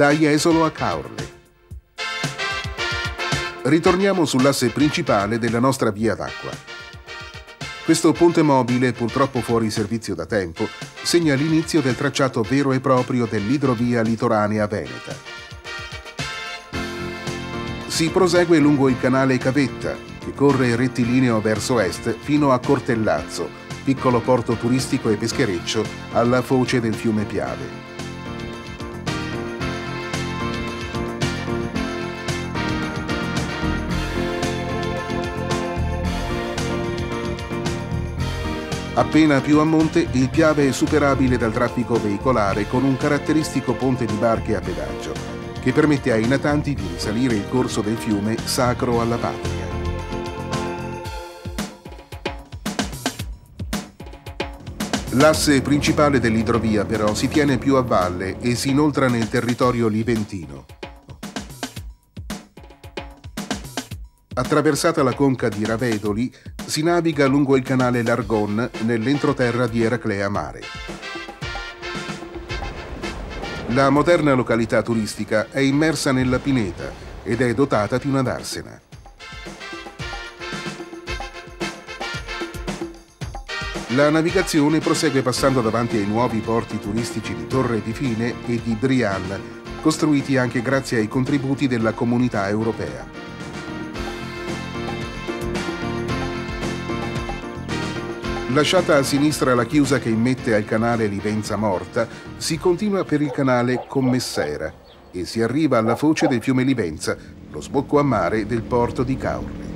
da Jesolo a Caorle. Ritorniamo sull'asse principale della nostra via d'acqua. Questo ponte mobile, purtroppo fuori servizio da tempo, segna l'inizio del tracciato vero e proprio dell'idrovia litoranea veneta. Si prosegue lungo il canale Cavetta, che corre rettilineo verso est fino a Cortellazzo, piccolo porto turistico e peschereccio alla foce del fiume Piave. Appena più a monte, il Piave è superabile dal traffico veicolare con un caratteristico ponte di barche a pedaggio, che permette ai natanti di risalire il corso del fiume sacro alla patria. L'asse principale dell'idrovia però si tiene più a valle e si inoltra nel territorio liventino. Attraversata la conca di Ravedoli, si naviga lungo il canale Largon nell'entroterra di Eraclea Mare. La moderna località turistica è immersa nella pineta ed è dotata di una darsena. La navigazione prosegue passando davanti ai nuovi porti turistici di Torre di Fine e di Brian, costruiti anche grazie ai contributi della comunità europea. Lasciata a sinistra la chiusa che immette al canale Livenza Morta, si continua per il canale Commessera e si arriva alla foce del fiume Livenza, lo sbocco a mare del porto di Caorle.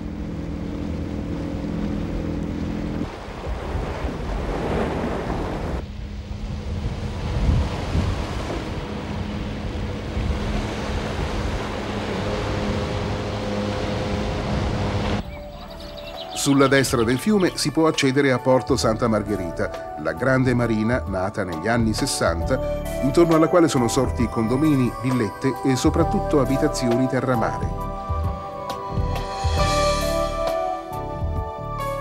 Sulla destra del fiume si può accedere a Porto Santa Margherita, la grande marina nata negli anni 60, intorno alla quale sono sorti condomini, villette e soprattutto abitazioni terramare.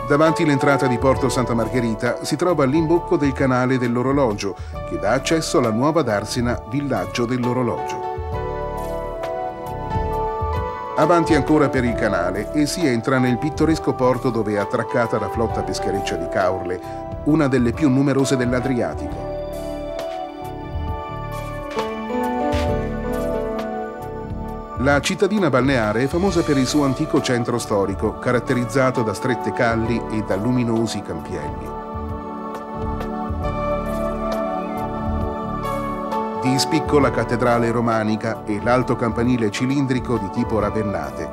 Davanti l'entrata di Porto Santa Margherita si trova l'imbocco del canale dell'orologio, che dà accesso alla nuova darsena Villaggio dell'orologio. Avanti ancora per il canale e si entra nel pittoresco porto dove è attraccata la flotta peschereccia di Caorle, una delle più numerose dell'Adriatico. La cittadina balneare è famosa per il suo antico centro storico, caratterizzato da strette calli e da luminosi campielli. Di spicco la cattedrale romanica e l'alto campanile cilindrico di tipo ravennate.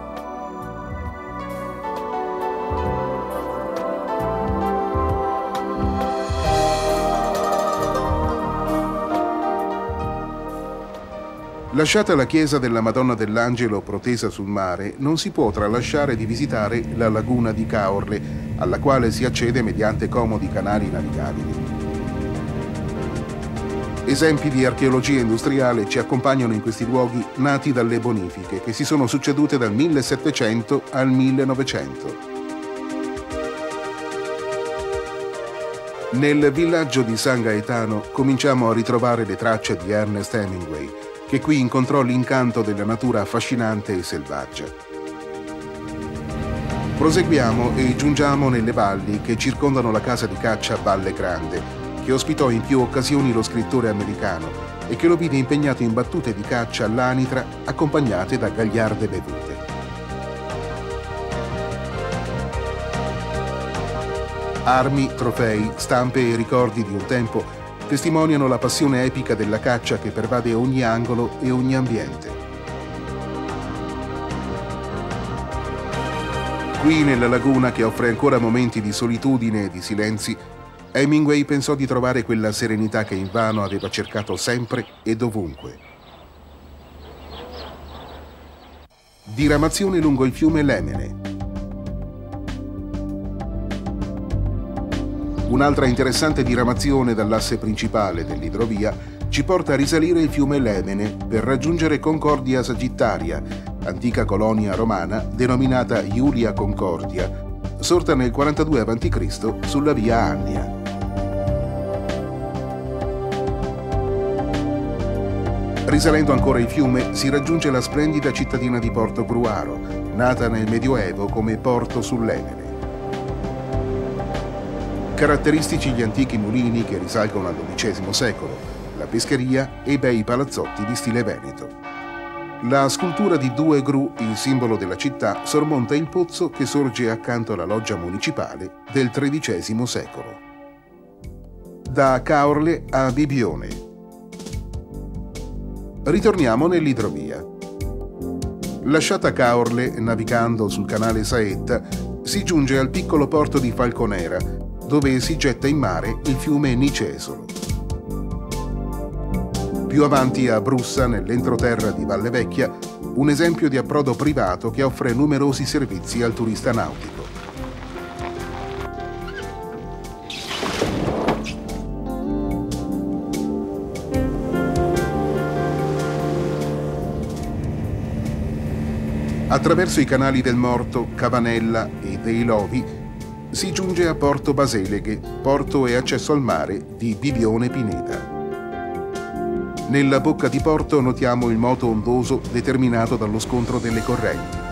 Lasciata la chiesa della Madonna dell'Angelo protesa sul mare, non si può tralasciare di visitare la laguna di Caorle, alla quale si accede mediante comodi canali navigabili. Esempi di archeologia industriale ci accompagnano in questi luoghi nati dalle bonifiche che si sono succedute dal 1700 al 1900. Nel villaggio di San Gaetano cominciamo a ritrovare le tracce di Ernest Hemingway, che qui incontrò l'incanto della natura affascinante e selvaggia. Proseguiamo e giungiamo nelle valli che circondano la casa di caccia Valle Grande, che ospitò in più occasioni lo scrittore americano e che lo vide impegnato in battute di caccia all'anitra accompagnate da gagliarde bevute. Armi, trofei, stampe e ricordi di un tempo testimoniano la passione epica della caccia che pervade ogni angolo e ogni ambiente. Qui nella laguna che offre ancora momenti di solitudine e di silenzi, Hemingway pensò di trovare quella serenità che invano aveva cercato sempre e dovunque. Diramazione lungo il fiume Lemene. Un'altra interessante diramazione dall'asse principale dell'idrovia ci porta a risalire il fiume Lemene per raggiungere Concordia Sagittaria, antica colonia romana denominata Iulia Concordia, sorta nel 42 a.C. sulla via Annia. Risalendo ancora il fiume si raggiunge la splendida cittadina di Porto Gruaro, nata nel Medioevo come porto sull'Enere. Caratteristici gli antichi mulini che risalgono al XII secolo, la pescheria e i bei palazzotti di stile veneto. La scultura di due gru, il simbolo della città, sormonta il pozzo che sorge accanto alla loggia municipale del XIII secolo. Da Caorle a Bibione, Ritorniamo nell'idrovia. Lasciata Caorle, navigando sul canale Saetta, si giunge al piccolo porto di Falconera, dove si getta in mare il fiume Nicesolo. Più avanti a Brussa, nell'entroterra di Valle Vecchia, un esempio di approdo privato che offre numerosi servizi al turista nautico. Attraverso i canali del Morto, Cavanella e dei Lovi si giunge a Porto Baseleghe, porto e accesso al mare di Bibione Pineta. Nella bocca di porto notiamo il moto ondoso determinato dallo scontro delle correnti.